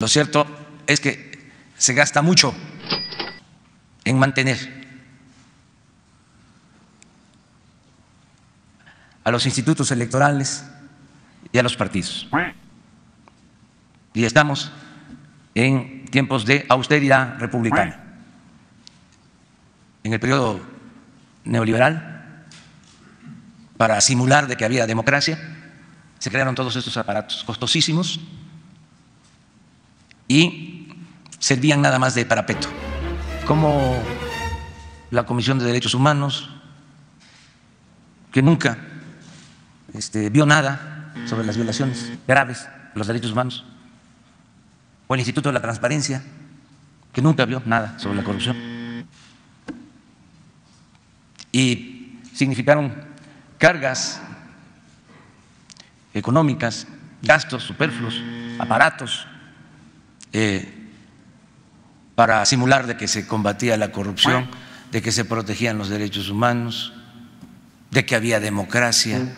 Lo cierto es que se gasta mucho en mantener a los institutos electorales y a los partidos. Y estamos en tiempos de austeridad republicana. En el periodo neoliberal, para simular de que había democracia, se crearon todos estos aparatos costosísimos y servían nada más de parapeto, como la Comisión de Derechos Humanos, que nunca este, vio nada sobre las violaciones graves de los derechos humanos, o el Instituto de la Transparencia, que nunca vio nada sobre la corrupción. Y significaron cargas económicas, gastos superfluos, aparatos eh, para simular de que se combatía la corrupción, de que se protegían los derechos humanos, de que había democracia.